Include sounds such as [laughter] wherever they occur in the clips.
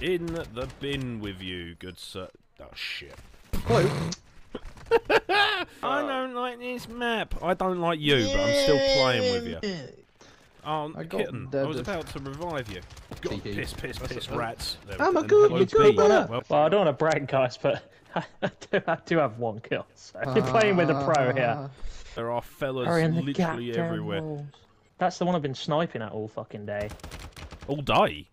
In the bin with you, good sir. Oh shit. Hello. I don't like this map. I don't like you, but I'm still playing with you. Oh, I got kitten, I was about to revive you. God, Tee-hee. piss, piss, piss, rats. There I'm a good- Hello, you're good, Pete. Well, Well, I don't want to brag, guys, but [laughs] I do, I do have one kill. So [laughs] you're playing with a pro here. Ah. there are fellas Hurry literally goddamn everywhere. walls. That's the one I've been sniping at all fucking day. All day.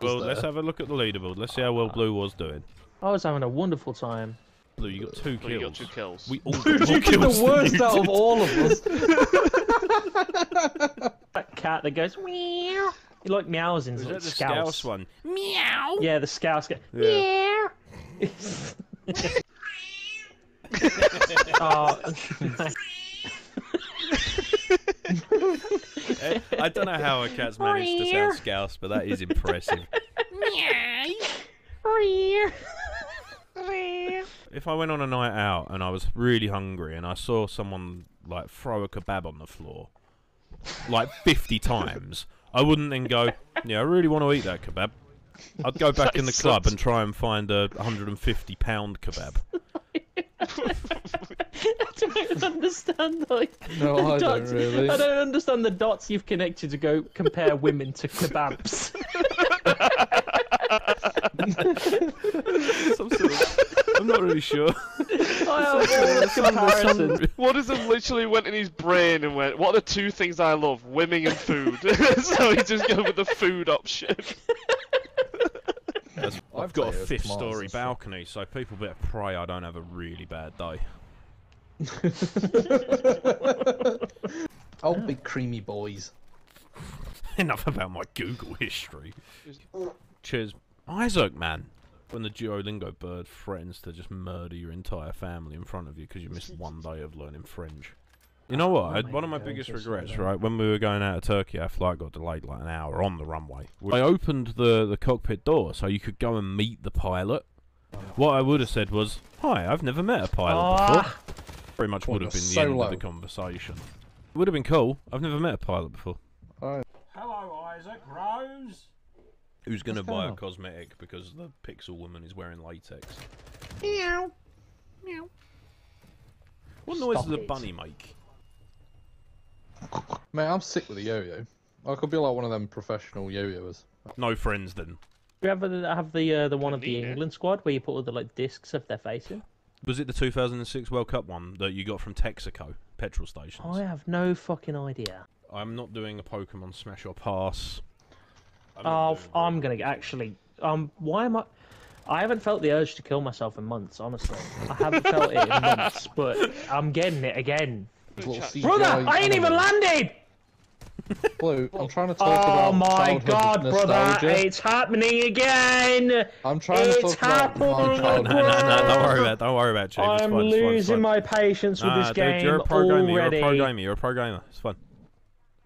Well, Was let's have a look at the leaderboard. Let's see how well Blue was doing. I was having a wonderful time. Blue, you got two kills. you got two kills. We all [laughs] got Dude, more you did kills the than worst you out of all of us. [laughs] That cat that goes meow. He like meows in Was like that the scouse. Scouse one? Meow. Yeah, the scouse go Yeah. meow. [laughs] oh, I don't know how a cat's managed to sound Scouse, but that is impressive. if I went on a night out and I was really hungry and I saw someone like throw a kebab on the floor like 50 times, I wouldn't then go, yeah, I really want to eat that kebab. I'd go back in the club and try and find a 150 pound kebab. I don't understand like No, the I don't dots. really. I don't understand the dots you've connected to go compare women to kebabs. [laughs] Some sort of, I'm not really sure. I have comparison. One of them literally went in his brain and went, "What are the two things I love? Women and food." [laughs] so he just go with the food option. [laughs] That's- I'd I've got a fifth story balcony, so people better pray I don't have a really bad day. [laughs] Oh, big creamy boys. [laughs] Enough about my Google history. Cheers. Isaac, man. When the Duolingo bird threatens to just murder your entire family in front of you because you missed one day of learning French. You know what? I had one of my biggest regrets, right? When we were going out of Turkey, our flight got delayed like an hour on the runway. I opened the, the cockpit door so you could go and meet the pilot. What I would have said was, Hi, I've never met a pilot before. Ah, Very much would have been the end low. of the conversation. It would have been cool. I've never met a pilot before. Alright. Hello, Isaac Rose. Who's going to What's buy going a on? cosmetic because the pixel woman is wearing latex? meow. Meow. What noise Stop does a bunny make? Mate, I'm sick with the yo-yo. I could be like one of them professional yo-yoers. No friends then. Do you ever have the uh, the one of the? England squad where you put all the like discs of their face in? Was it the 2006 World Cup one that you got from Texaco petrol stations? I have no fucking idea. I'm not doing a Pokemon Smash or Pass. I'm Oh, not f- doing- I'm gonna actually. Um, why am I? I haven't felt the urge to kill myself in months. Honestly, I haven't felt it in [laughs] months, but I'm getting it again. Brother, I ain't even landed. Blue, I'm trying to talk Oh about my childhood god, brother, it's happening again. I'm trying to it's talk about my happening No, childhood. no, no, no, don't worry about it. Don't worry about it, Chief. I'm fine, it's fine, it's losing fine. my patience with Nah, this dude, game you're a pro gamer. already. You're a pro gamer. You're a pro gamer. It's fun.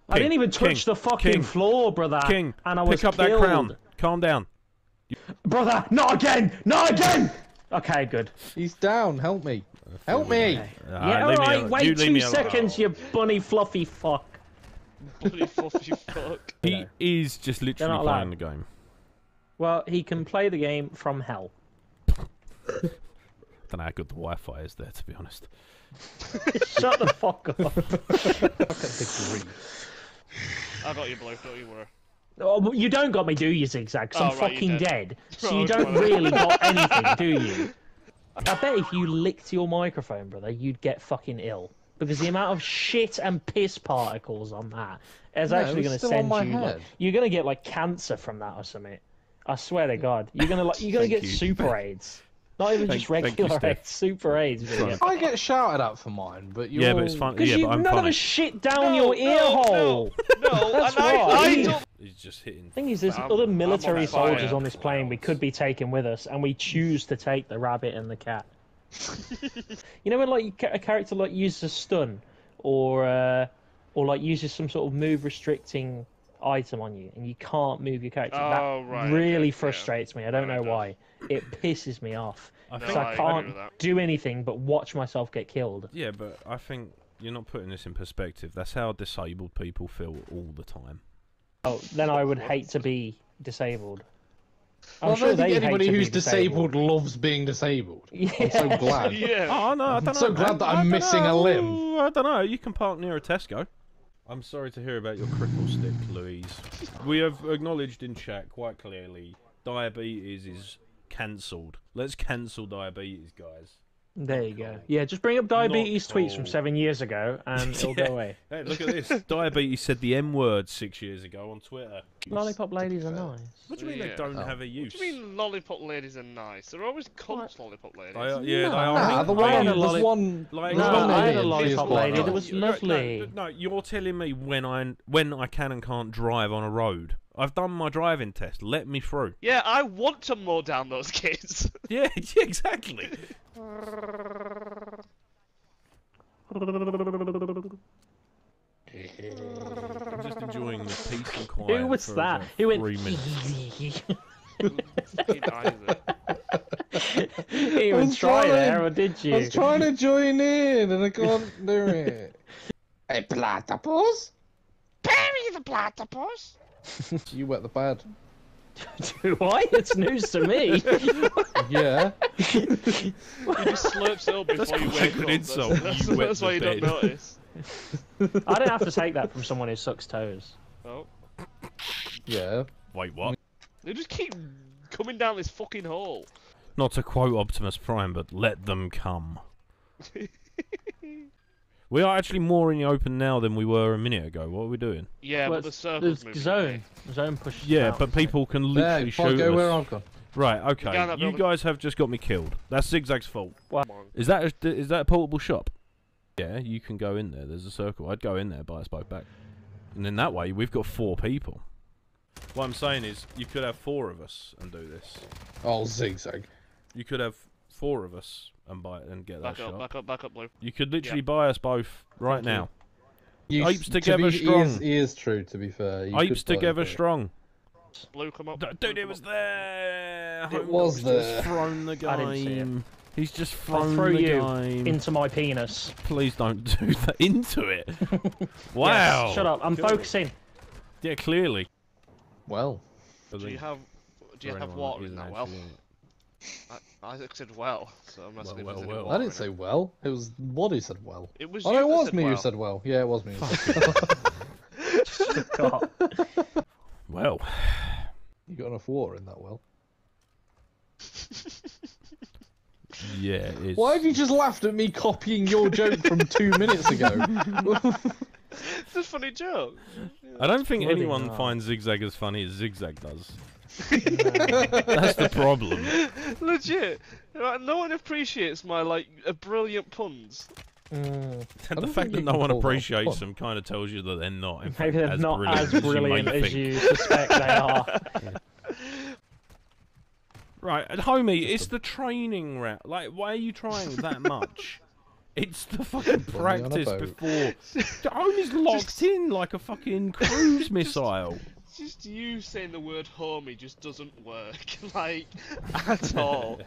I didn't even touch King, the fucking King, floor, brother. King, and I was pick up killed. that crown. Calm down. Brother, not again! Not again! Okay, good. He's down. Help me. Help me. Okay. Ah, yeah, leave me alright, wait You leave two me alone. seconds, you bunny fluffy fuck. Bloody [laughs] fluffy fuck. He is just literally playing allowed. the game. Well, he can play the game from hell. [laughs] don't know how good the Wi-Fi is there, to be honest. [laughs] Shut the fuck up. Fuck at degree. I got you, Blue. Don't you worry. Oh, you don't got me, do you, Zigzag? 'Cause I'm Oh, right, fucking did. dead. So Oh, you don't really got anything, do you? I bet if you licked your microphone, brother, you'd get fucking ill. Because the amount of shit and piss particles on that is No, actually going to send you. Like, you're going to get like cancer from that or something. I swear to God, you're gonna like you're gonna get you. super [laughs] AIDS. Not even Thank- just thank you, regular AIDS, super AIDS. you're gonna Right. get. I get shouted at for mine, but you're Yeah, but it's fun. Because Yeah, you but I'm none funny. of us shit down No, your ear no, hole. No, [laughs] no That's and I, I right. don't. He's just hitting. thing is, there's I'm- other I'm on military soldiers on this plane we could be taking with us, and we choose to take the rabbit and the cat. [laughs] you know when like a character like uses a stun, or uh, or like uses some sort of move restricting item on you, and you can't move your character. Oh, that right, really okay, yeah. frustrates me. I don't No, know does. why. It pisses me off. I No, think. So I I can't with do anything but watch myself get killed. Yeah, but I think you're not putting this in perspective. That's how disabled people feel all the time. Oh, then I would hate to be disabled. I'm Well, I sure don't think anybody who's disabled, loves being disabled. Yeah. I'm so glad. [laughs] Yeah. Oh no, I don't know. so glad that I I'm don't missing a limb. I don't know. You can park near a Tesco. I'm sorry to hear about your crickle stick, Louise. We have acknowledged in chat quite clearly diabetes is cancelled. Let's cancel diabetes, guys. There you go. Yeah, just bring up diabetes tweets from seven years ago, and [laughs] it'll Yeah. go away. Hey, look at this. [laughs] diabetes said the M word six years ago on Twitter. Lollipop ladies are nice. What do you mean Yeah. they don't Oh. have a use? What do you mean lollipop ladies are nice? They're always cunts, lollipop ladies. They are, yeah, they are. Ah, the I one, mean, had a there's lolli- one. Like, No, one I had lady a in lollipop Fierce lady Blood. that was No, no, lovely. No, you're telling me when I when I can and can't drive on a road. I've done my driving test. Let me through. Yeah, I want to mow down those [laughs] kids. Yeah, yeah, exactly. I'm just enjoying the peace and quiet. Who was for that? about Who went? Three minutes. Fucking Isaac. you didn't even was try trying. there, or did you? I was trying to join in and I can't do it. [laughs] A platypus? Bury the platypus. You wet the bed. [laughs] Do I? It's news to me. [laughs] Yeah. He just slurps it up That's before you quite a wake good up. insult, That's, you that's, wet that's why you don't notice. [laughs] I don't have to take that from someone who sucks toes. Oh. Yeah. Wait, what? They just keep coming down this fucking hole. Not to quote Optimus Prime, but let them come. [laughs] we are actually more in the open now than we were a minute ago. What are we doing? Yeah, Well, but the it's- circle's moving. zone. Zone pushes. Yeah, out, but so- people can There, literally if I shoot go us. where I've gone. Right, okay. You guys have just got me killed. That's Zigzag's fault. Come. Is that a, is that a portable shop? Yeah, you can go in there. There's a circle. I'd go in there, buy us both back, and then that way we've got four people. What I'm saying is, you could have four of us and do this. Oh, zigzag. You could have four of us and buy and get Back that up, shop. back up, back up, Blue. You could literally buy us both right Thank now. You, Apes to together be, He is, strong. he is true, to be fair. You Apes could buy together it. Strong. Blue, come up. D- Blue, Dude, it was up. there. It was Homework's there. Just thrown the I didn't see it. game. He's just I'll thrown throw the you game. into my penis. Please don't do [laughs] that into it. [laughs] Yes, wow. shut up. I'm Cool. focusing. Yeah, clearly. Well, Do you have do you have water in that well? actually. I, Isaac said well, so I'm not Well, well, well. I didn't say well. It was what he said well. It was Oh, you no, it was me well. who said well. Yeah, it was me. God. [laughs] Well, you got enough water in that well. [laughs] yeah, it's. Why have you just laughed at me copying your joke from two minutes ago? [laughs] It's a funny joke. I don't think Bloody anyone hell. finds Zigzag as funny as Zigzag does. [laughs] That's the problem. Legit. No one appreciates my like brilliant puns. Mm, And [laughs] the fact that no one appreciates them kind of tells you that they're not. In [laughs] maybe fact, they're as not brilliant as as brilliant you as you suspect they [laughs] are. Right, and homie, it's the training route. Like, why are you trying that much? It's the fucking Put me on a practice before. The homie's locked in like a fucking cruise missile. Just you saying the word homie just doesn't work, like, at all.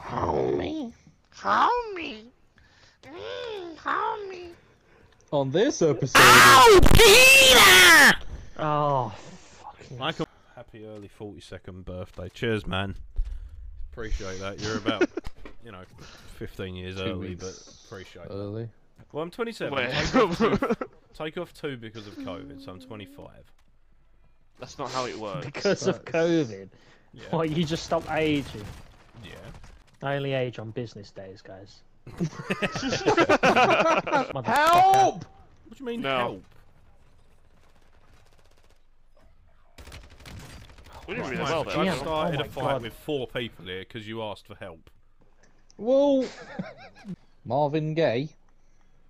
homie. Homie. Mm. On this episode, Oh, fucking. I can... Happy early 42nd birthday. Cheers, man. Appreciate that. You're about, [laughs] you know, 15 years Two early, but appreciate it. early. Well, I'm 27. Take off, two, [laughs] take off two because of COVID, so I'm 25. That's not how it works. Because of COVID. Yeah. Why you just stop aging? Yeah. I only age on business days, guys. Help! What do you mean No. help? We didn't really Right, well I've there. Yeah. started Oh a fight God. with four people here because you asked for help. Well, Marvin Gaye.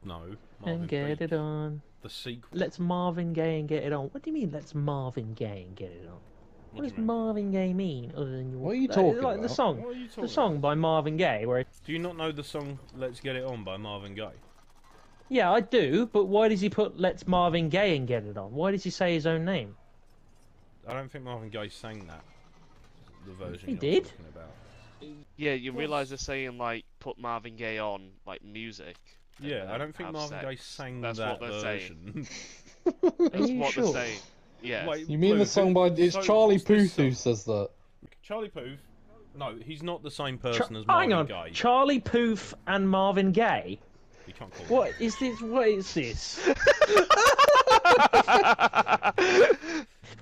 No. Marvin And get Beach. it on. The sequel. Let's Marvin Gaye and get it on. What do you mean, let's Marvin Gaye and get it on? What What does mean? Marvin Gaye mean? Other than your... What are you uh, talking like the song, What are you talking the song by Marvin Gaye, where it, Do you not know the song "Let's Get It On" by Marvin Gaye? yeah, I do, but why does he put "Let's Marvin Gaye and get it on"? Why does he say his own name? I don't think Marvin Gaye sang that. The version He you're did. talking about. Yeah, you realise they're saying like put Marvin Gaye on like music. Yeah, I don't think have Marvin Gaye sang That's that what they're saying. version. [laughs] [laughs] Are That's you what sure? they're saying. Yeah. Wait, You mean Blue, the song by? It's so Charlie what's Puth who says that. Charlie Puth. No, he's not the same Cha- person as Marvin hang on, Gaye. Charlie Poof and Marvin Gaye. you can't call him. What is this? What is this? [laughs]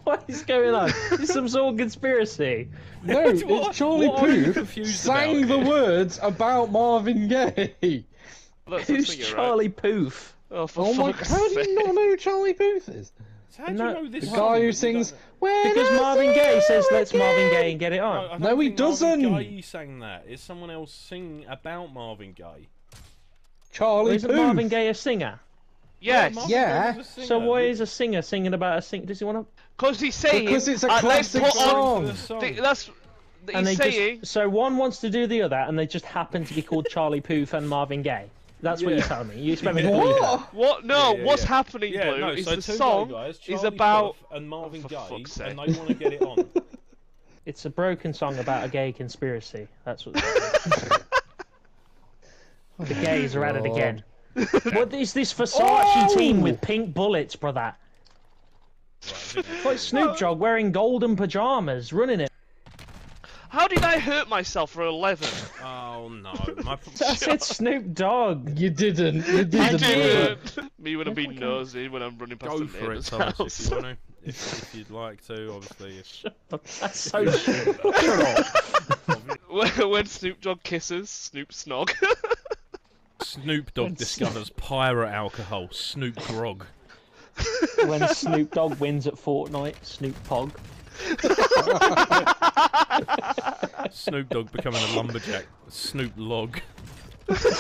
what is going on? Is some sort of conspiracy? [laughs] No, What- it's Charlie what are you Puth confused sang about the here? [laughs] words about Marvin Gaye. That's Who's something right. Charlie Poof? Oh, for Oh my! fuck's How do sake. you not know who Charlie Puth is? So how do No, you know this The song, guy who sings. When Because I Marvin Gaye says, "Let's Marvin. Gaye and get it on." I don't No, he doesn't. Gaye sang that. Is someone else singing about Marvin Gaye. Charlie Isn't Puth. Marvin Gaye a singer? Yes, Marvin Yeah. Gaye was a singer. So why is a singer singing about a sing? Does he want to? because he's saying. Because it's a uh, classic put song. The song. the- that's. And they saying. just so one wants to do the other, and they just happen to be called Charlie Poof and Marvin Gaye. That's what Yeah. you're telling me. You expect me to believe that? What? What? No, Yeah, yeah, what's yeah. happening, Yeah, Blue, no, is so the song guys, is about. Puth and oh, Marvin for Gaye, fuck's sake. and they want to get it on. [laughs] It's a broken song about a gay conspiracy. That's what. [laughs] the gays are at it again. [laughs] What is this Versace Oh! team with pink bullets, brother? It's like Snoop Dogg wearing golden pajamas, running it. How did I hurt myself for 11? Oh no, [laughs] my [laughs] I said Snoop Dogg. You didn't. You I didn't. didn't. Me would have been nosy when I'm running past go the for it, neighbour's Thomas, if you want to. [laughs] If, if you'd like to, obviously. If... That's so shit. Shut up. when when Snoop Dogg kisses Snoop Snog. Snoop Dogg discovers pirate alcohol, Snoop Grog. When Snoop Dogg wins at Fortnite, Snoop Pog. [laughs] Snoop Dogg becoming a lumberjack, Snoop Log. [laughs]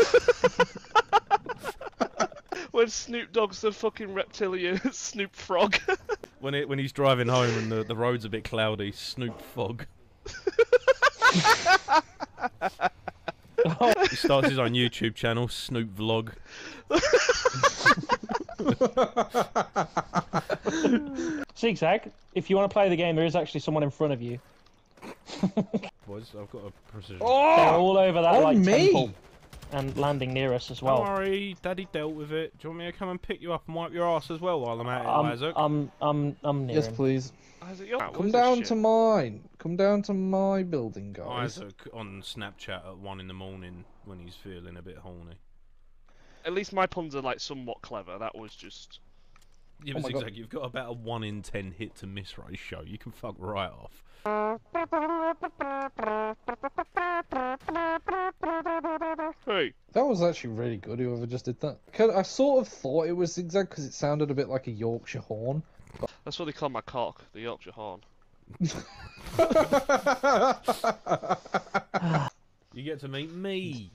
when Snoop Dogg's the fucking reptilian [laughs] Snoop Frog. When it when he's driving home and the, the road's a bit cloudy, Snoop Fog. He starts his own YouTube channel, Snoop Vlog. Zigzag, if you want to play the game, there is actually someone in front of you. [laughs] Boys, I've got a precision. Oh! They're Oh, all over that on like me. temple and landing near us as well. Don't worry, Daddy dealt with it. Do you want me to come and pick you up and wipe your ass as well while I'm at it, I'm, Isaac? I'm, I'm, I'm near yes, him. please. Isaac, you're- Come down to mine. Come down to my building, guys. Isaac on Snapchat at one in the morning when he's feeling a bit horny. At least my puns are like somewhat clever. That was just. Yeah, Oh but my God. You've got about a one in ten hit to miss ratio. You can fuck right off. Hey, That was actually really good. Whoever just did that. 'Cause I sort of thought it was zigzag because it sounded a bit like a Yorkshire horn. that's what they call my cock, the Yorkshire Horn. [laughs] You get to meet me.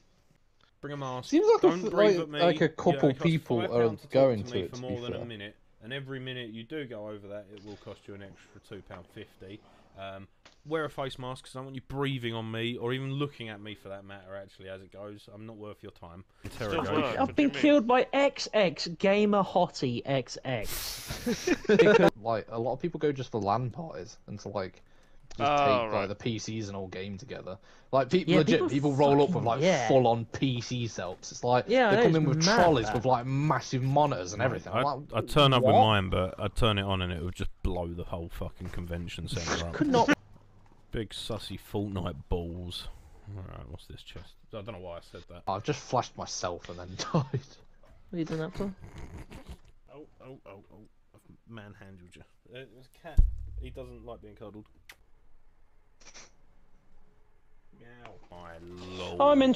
Bring a mask. Seems like a Don't f- like- at me. like a couple it people are to going to to it, for to more be than a minute, and every minute you do go over that, it will cost you an extra two pound fifty. Um, wear a face mask because I want you breathing on me or even looking at me for that matter. Actually, as it goes, I'm not worth your time. work. I've been killed by XX Gamer Hottie XX. [laughs] because [laughs] like a lot of people go just for LAN parties and to like just Oh, take right. like the PCs and all game together. Like people Yeah, legit people people, roll up with like yeah. full on PC setups. It's like Yeah, they come in with mad, trolleys that. with like massive monitors and everything. I'm like, I'd turn up with mine, but I'd turn it on and it would just blow the whole fucking convention centre up. Could not. Big sussy Fortnite balls. Alright, what's this chest? I don't know why I said that. I've just flashed myself and then [laughs] died. What are you doing that for? Oh, oh, oh, oh. I've manhandled you. Uh, There's a cat. He doesn't like being cuddled. Meow. My lord. I'm in.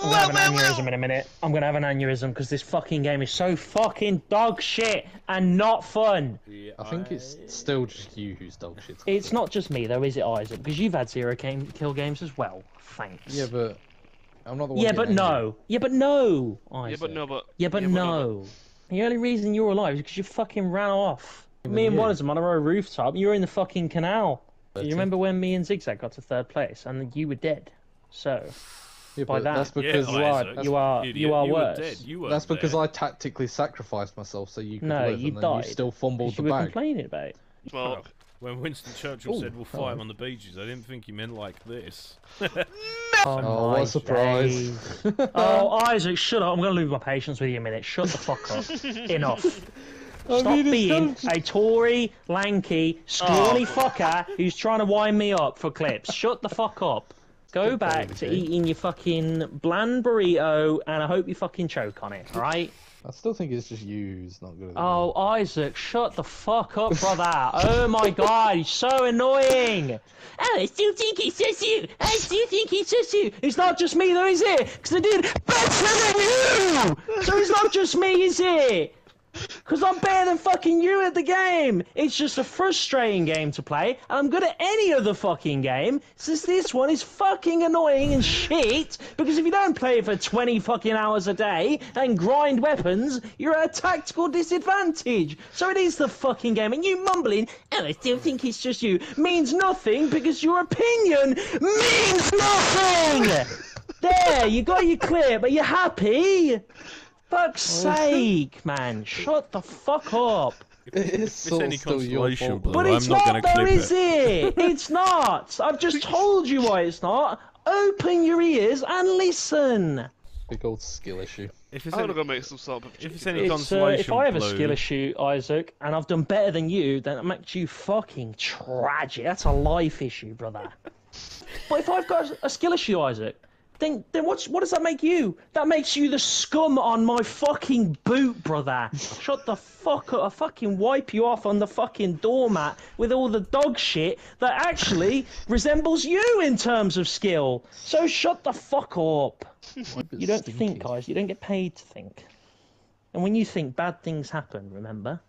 I'm gonna have an aneurysm in a minute. I'm gonna have an aneurysm because this fucking game is so fucking dog shit and not fun. Yeah, I think it's still just you who's dog shit. It's not just me though, is it, Isaac? Because you've had zero game kill games as well. Thanks. Yeah, but I'm not the one. Yeah, but getting angry. no. Yeah, but no. Isaac. Yeah, but no, but. Yeah, but yeah, but no. The only reason you're alive is because you fucking ran off. Me and you. one of them on a rooftop. You were in the fucking canal. Do you uh, remember when me and Zigzag got to third place and you were dead? So Yeah, by that, that's because you are Isaac, you are idiot, you are you worse. Were dead. You that's because there. I tactically sacrificed myself so you could No, live, you and died. you still fumbled the you were bag. complaining about it. Well, When Winston Churchill Ooh, said we'll hello. fight on the beaches, I didn't think he meant like this. [laughs] Oh, Oh, what my a surprise. [laughs] oh, Isaac, shut up. I'm going to lose my patience with you a minute. Shut the fuck up. [laughs] Enough. Oh, I Stop mean, being a Tory, lanky, scrawny oh. fucker who's trying to wind me up for clips. [laughs] Shut the fuck up. Go back to okay. eating your fucking bland burrito, and I hope you fucking choke on it. All right? I still think it's just you who's not good at the Oh, Isaac, shut the fuck up, [laughs] brother. oh my god, he's so annoying. Oh, I still think it's just you. I still think it's just you. It's not just me, though, is it? Because I did better than you. So it's not just me, is it? Because I'm better than fucking you at the game. It's just a frustrating game to play, and I'm good at any other fucking game. Since this one is fucking annoying and shit. Because if you don't play it for 20 fucking hours a day and grind weapons, you're at a tactical disadvantage. So it is the fucking game, and you mumbling, "Oh, I still think it's just you," means nothing because your opinion means nothing. [laughs] there, you got your clip. Are you're happy? Fuck's sake, man! Shut the fuck up! [laughs] It is If it's sort any of still your fault. But I'm it's not not, gonna though, clip is it. it? [laughs] It's not. I've just told you why it's not. Open your ears and listen. Big old skill issue. If it's I'm any, gonna make some sort of. if it's any curry. It's, uh, if I have a Blue, skill issue, Isaac, and I've done better than you, then it makes you fucking tragic. That's a life issue, brother. [laughs] but if I've got a skill issue, Isaac, then then what's what does that make you? That makes you the scum on my fucking boot, brother. Shut the fuck up! I fucking wipe you off on the fucking doormat with all the dog shit that actually resembles you in terms of skill. So shut the fuck up. You don't think, guys. You don't get paid to think. And when you think, bad things happen. Remember?